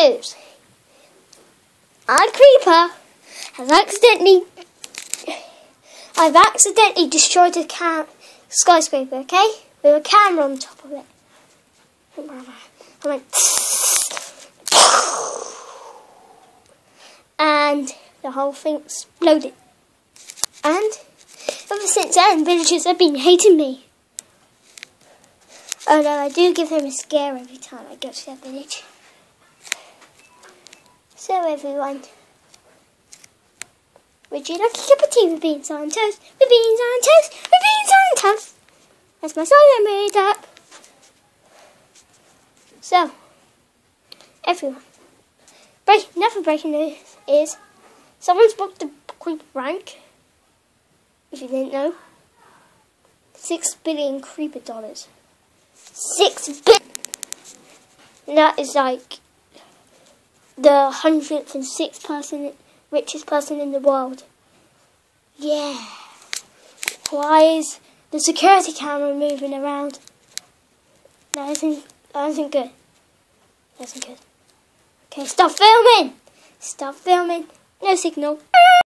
news. Our creeper has accidentally. I've accidentally destroyed a ca- skyscraper, okay? With a camera on top of it. I went. And the whole thing exploded. And ever since then, villagers have been hating me. Although I do give them a scare every time I go to their village. So everyone, would you like a cup of tea with beans on toast? With beans on toast? With beans on toast? That's my song I made up. So, everyone, break, another breaking news is someone's booked the creep rank. If you didn't know, six billion creeper dollars. Six billion. And that is like the hundredth and sixth person, richest person in the world. Yeah. Why is the security camera moving around? That isn't, that isn't good. That isn't good. Okay, stop filming! Stop filming. No signal.